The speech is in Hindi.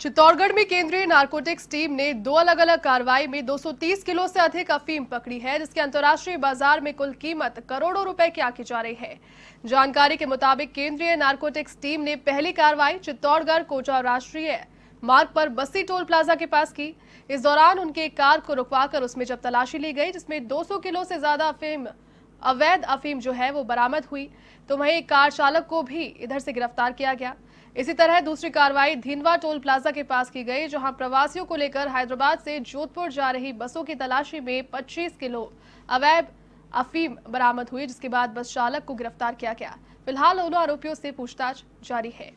चित्तौड़गढ़ में केंद्रीय नारकोटिक्स टीम ने दो अलग अलग कार्रवाई में 230 किलो से अधिक अफीम पकड़ी है, जिसके अंतर्राष्ट्रीय बाज़ार में कुल कीमत करोड़ों रुपए की आकी जा रही है। जानकारी के मुताबिक केंद्रीय नारकोटिक्स टीम ने पहली कार्रवाई चित्तौड़गढ़ कोचा राष्ट्रीय मार्ग पर बस्सी टोल प्लाजा के पास की। इस दौरान उनके कार को रुकवाकर उसमें जब तलाशी ली गई, जिसमें 200 किलो से ज़्यादा अफीम अवैध अफीम जो है वो बरामद हुई तो वहीं कार चालक को भी इधर से गिरफ़्तार किया गया। इसी तरह दूसरी कार्रवाई धीनवा टोल प्लाजा के पास की गई, जहाँ प्रवासियों को लेकर हैदराबाद से जोधपुर जा रही बसों की तलाशी में 25 किलो अवैध अफीम बरामद हुई, जिसके बाद बस चालक को गिरफ़्तार किया गया। फ़िलहाल दोनों आरोपियों से पूछताछ जारी है।